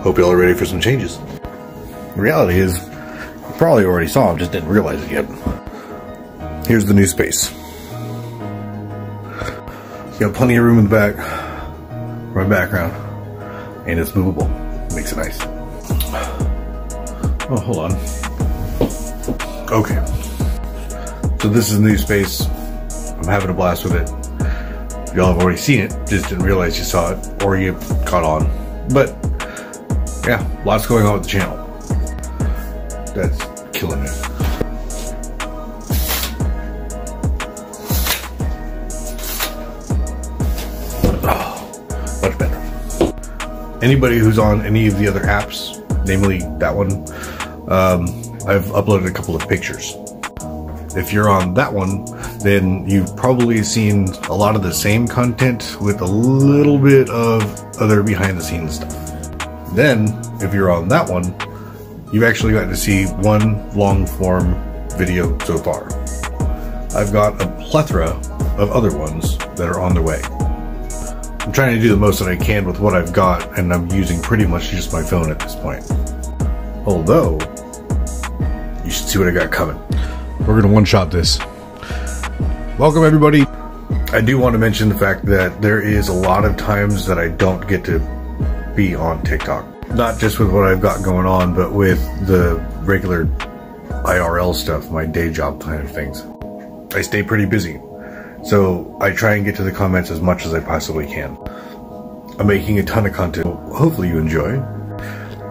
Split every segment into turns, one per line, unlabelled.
Hope y'all are ready for some changes. The reality is, you probably already saw them, just didn't realize it yet. Here's the new space. Got plenty of room in the back, for my background, and it's movable. Makes it nice. Oh, hold on. Okay. So this is the new space. I'm having a blast with it. Y'all have already seen it, just didn't realize you saw it, or you caught on. But, yeah, lots going on with the channel. That's killing it. Oh, much better. Anybody who's on any of the other apps, namely that one, um, I've uploaded a couple of pictures. If you're on that one, then you've probably seen a lot of the same content with a little bit of other behind the scenes stuff. Then, if you're on that one, you've actually gotten to see one long form video so far. I've got a plethora of other ones that are on the way. I'm trying to do the most that I can with what I've got, and I'm using pretty much just my phone at this point. Although, you should see what I got coming. We're gonna one shot this. Welcome, everybody. I do want to mention the fact that there is a lot of times that I don't get to be on TikTok. Not just with what I've got going on, but with the regular IRL stuff, my day job kind of things. I stay pretty busy. So I try and get to the comments as much as I possibly can. I'm making a ton of content. Hopefully you enjoy.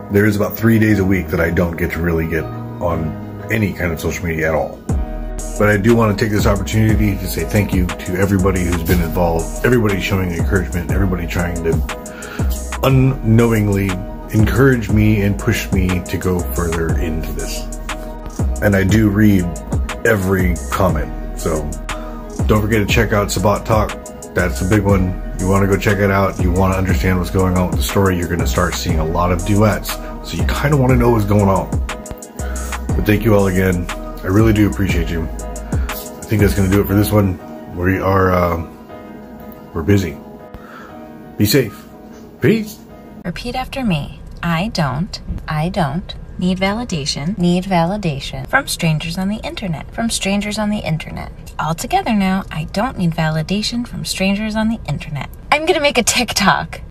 There is about three days a week that I don't get to really get on any kind of social media at all. But I do want to take this opportunity to say thank you to everybody who's been involved, everybody showing encouragement, everybody trying to unknowingly encourage me and push me to go further into this. And I do read every comment. So don't forget to check out Sabat Talk. That's a big one. You want to go check it out. You want to understand what's going on with the story. You're going to start seeing a lot of duets. So you kind of want to know what's going on. But thank you all again. I really do appreciate you. I think that's going to do it for this one. We are, uh, we're busy. Be safe. Peace.
Repeat after me. I don't, I don't need validation, need validation from strangers on the internet, from strangers on the internet. All together now, I don't need validation from strangers on the internet. I'm gonna make a TikTok.